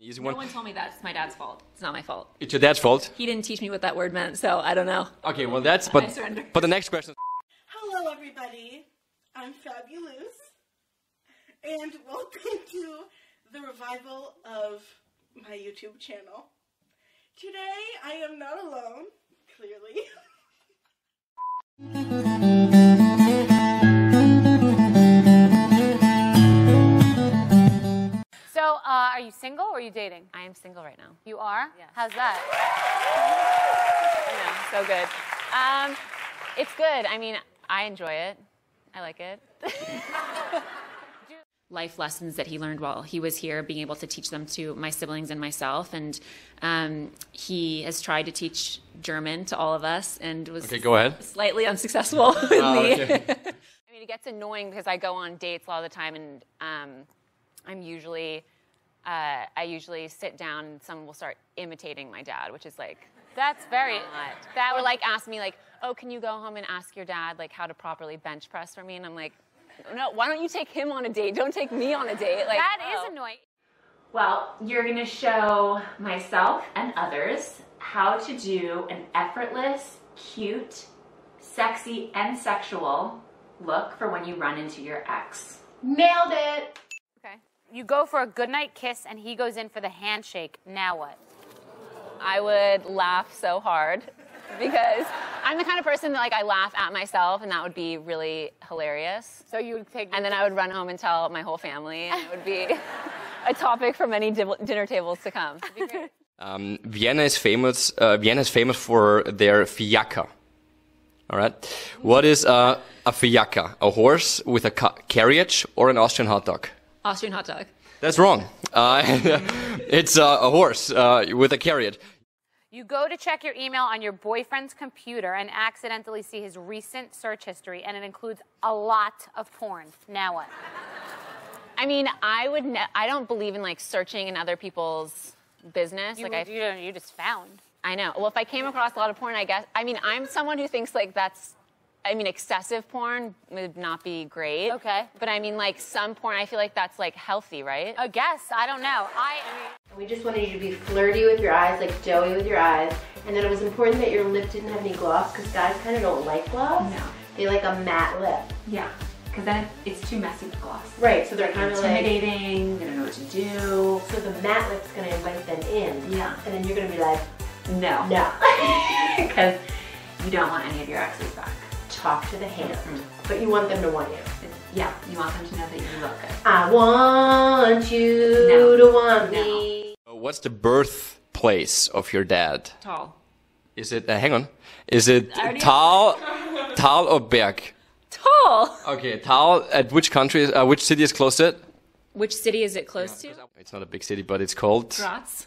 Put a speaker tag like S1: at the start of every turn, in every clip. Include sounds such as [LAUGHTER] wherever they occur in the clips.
S1: Easy
S2: No
S1: one.
S2: one told me that. It's my dad's fault. It's not my fault.
S1: It's your dad's fault.
S2: He didn't teach me what that word meant, so I don't know.
S1: Okay, well that's but [LAUGHS] but the next question.
S3: Hello, everybody. I'm Fabulous, and welcome to the revival of my YouTube channel. Today, I am not alone, clearly. [LAUGHS]
S4: you single or are you dating?
S2: I am single right now.
S4: You are?
S2: Yes.
S4: How's that?
S2: I know, so good. Um, it's good. I mean, I enjoy it. I like it. [LAUGHS] Life lessons that he learned while he was here, being able to teach them to my siblings and myself. And um, he has tried to teach German to all of us and was
S1: Okay, go ahead.
S2: slightly unsuccessful [LAUGHS] with
S1: Oh,
S2: me.
S1: okay. [LAUGHS]
S2: I mean, it gets annoying because I go on dates a lot of the time, and um, I'm usually, uh, I usually sit down, and someone will start imitating my dad, which is like,
S4: That's very.
S2: that
S4: That
S2: would
S4: would
S2: like ask me like, oh, can you go home and ask your dad like how to properly bench press for me? And I'm like, no, why don't you take him on a date? Don't take me on a date. Like
S4: That is
S2: oh.
S4: annoying.
S2: Well, you're going to show myself and others how to do an effortless, cute, sexy, and sexual look for when you run into your ex.
S4: Nailed it. Okay. You go for a goodnight kiss and he goes in for the handshake. Now what?
S2: I would laugh so hard [LAUGHS] because I'm the kind of person that like I laugh at myself and that would be really hilarious.
S4: So you would take.
S2: And then I would run home and tell my whole family and it would be [LAUGHS] a topic for many di- dinner tables to come. It'd be great.
S1: Um, Vienna is famous. Uh, Vienna is famous for their fiaker. All right. What is uh, a fiaker? A horse with a ca- carriage or an Austrian hot dog?
S2: Austrian hot dog.
S1: That's wrong. Uh, [LAUGHS] it's uh, a horse uh, with a carriage.
S4: You go to check your email on your boyfriend's computer and accidentally see his recent search history, and it includes a lot of porn. Now what?
S2: I mean, I would. Ne- I don't believe in like searching in other people's business.
S4: You,
S2: like I,
S4: you, don't- you just found.
S2: I know. Well, if I came across a lot of porn, I guess. I mean, I'm someone who thinks like that's. I mean, excessive porn would not be great.
S4: Okay.
S2: But I mean, like some porn, I feel like that's like healthy, right?
S4: I guess. I don't know. I.
S5: We just wanted you to be flirty with your eyes, like Joey with your eyes. And then it was important that your lip didn't have any gloss, because guys kind of don't like gloss.
S2: No.
S5: They like a matte lip.
S2: Yeah. Because then it's too messy with gloss.
S5: Right, so they're kind of like,
S2: intimidating. They don't know what to do.
S5: so the matte lip's gonna invite them in.
S2: Yeah.
S5: And then you're gonna be like,
S2: No.
S5: no. [LAUGHS]
S2: Because you don't want any of your exes back.
S5: Talk to the hand.
S2: Mm-hmm.
S5: But you want them to want you.
S2: Yeah. You want them to know that you look good.
S5: I want you
S2: No.
S5: to want
S2: No.
S5: me.
S1: Uh, What's the birthplace of your dad?
S2: Tall.
S1: Is it? Uh, hang on. Is it
S2: already-
S1: Thal, [LAUGHS] Thal or Berg?
S2: Tall.
S1: Okay, Thal. At which country? Is, uh, which city is close to it?
S2: Which city is it close to?
S1: It's not a big city, but it's called.
S2: Graz.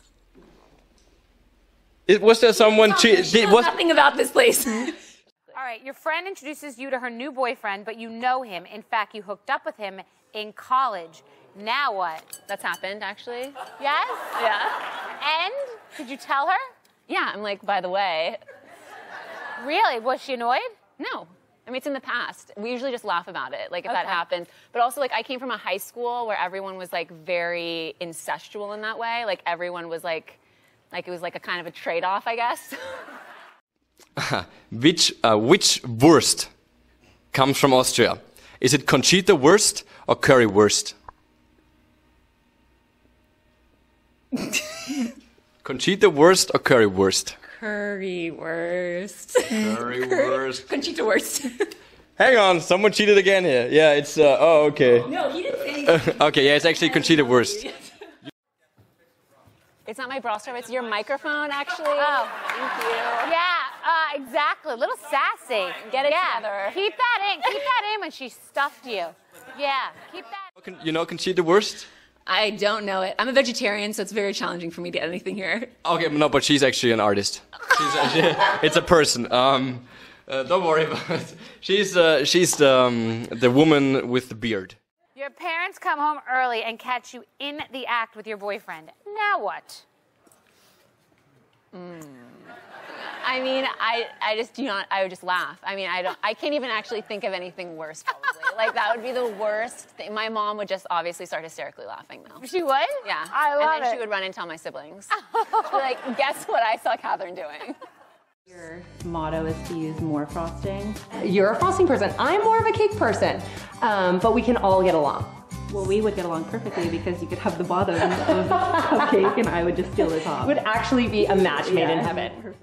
S1: It, was there someone? Che- did, was,
S2: Nothing about this place. [LAUGHS]
S4: All right, your friend introduces you to her new boyfriend, but you know him. In fact, you hooked up with him in college. Now what?
S2: That's happened, actually.
S4: Yes?
S2: Yeah.
S4: And? Did you tell her?
S2: Yeah, I'm like, by the way,
S4: Really? Was she annoyed?
S2: no. I mean, it's in the past. We usually just laugh about it, like if that happens. But also, like, I came from a high school where everyone was like very incestual in that way. Like, everyone was like, like it was like a kind of a trade-off, I guess. [LAUGHS] [LAUGHS]
S1: which uh, which Wurst comes from Austria? Is it Conchita Wurst or Currywurst? Conchita [LAUGHS] Wurst or Currywurst?
S2: Currywurst.
S1: Currywurst.
S2: Conchita Wurst.
S1: Hang on, someone cheated again here. Yeah, it's uh, oh okay.
S2: no, he didn't say [LAUGHS]
S1: okay, yeah, it's actually Conchita Wurst.
S2: It's not my bra strap. It's your microphone, actually.
S4: Oh.
S2: thank you.
S4: Yeah, uh, exactly. A little sassy.
S2: Get it
S4: yeah.
S2: together.
S4: Keep that in. Keep that in when she stuffed you. Yeah, keep that.
S1: Con- You know can she Conchita Wurst?
S2: I don't know it. I'm a vegetarian, so it's very challenging for me to get anything here.
S1: Okay, no, but she's actually an artist. She's actually, [LAUGHS] it's a person. Um, uh, don't worry about it. She's uh, she's the, um, the woman with the beard.
S4: Your parents come home early and catch you in the act with your boyfriend. Now what?
S2: I mean, I, I just do not. I would just laugh. I mean, I don't. I can't even actually think of anything worse. Probably.
S6: Like that would be the worst thing. My mom would just obviously start hysterically laughing though.
S4: She would?
S6: Yeah.
S4: I love it.
S6: and then
S4: it.
S6: she would run and tell my siblings. She'd [LAUGHS] be like, guess what I saw Katherine doing?
S7: Your motto is to use more frosting.
S8: You're a frosting person. I'm more of a cake person, um, but we can all get along.
S7: Well, we would get along perfectly because you could have the bottom of cupcake and I would just steal the top.
S8: It would actually be a match made in heaven.
S4: You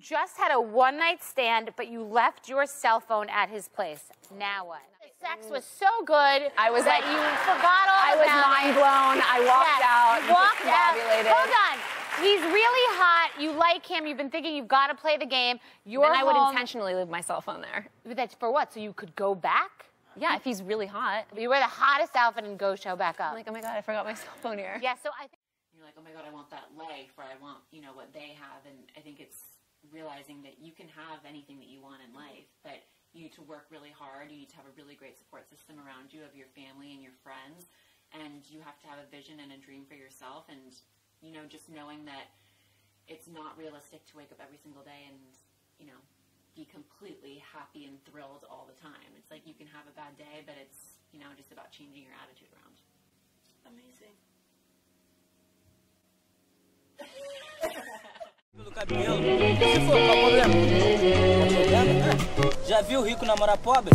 S4: just had a one night stand, but you left your cell phone at his place. Now what? The sex was so good
S6: I was
S4: that
S6: like-
S4: you forgot all
S6: I was mind blown. I walked
S4: Yes,
S6: out.
S4: you walked out.
S6: discombobulated.
S4: Hold on. He's really hot. You like him. You've been thinking you've got to play the game. You're
S6: Then I would intentionally leave my cell phone there.
S4: That's for what? So you could go back?
S6: Yeah, if he's really hot.
S4: You wear the hottest outfit and go show back up.
S6: I'm like, oh my god, I forgot my [LAUGHS] cell phone here.
S4: yeah. So I think.
S2: you're like, oh my god, I want that life, or I want, you know, what they have. And I think it's realizing that you can have anything that you want in life, but you need to work really hard. You need to have a really great support system around you of your family and your friends, and you have to have a vision and a dream for yourself. And you know, just knowing that it's not realistic to wake up every single day and you know be completely happy and thrilled all the time. It's like you can have a bad day, but it's you know just about changing your attitude around.
S3: Amazing.
S9: Cabelo. Se for qual problema? Qual problema? Já viu rico namorar pobre?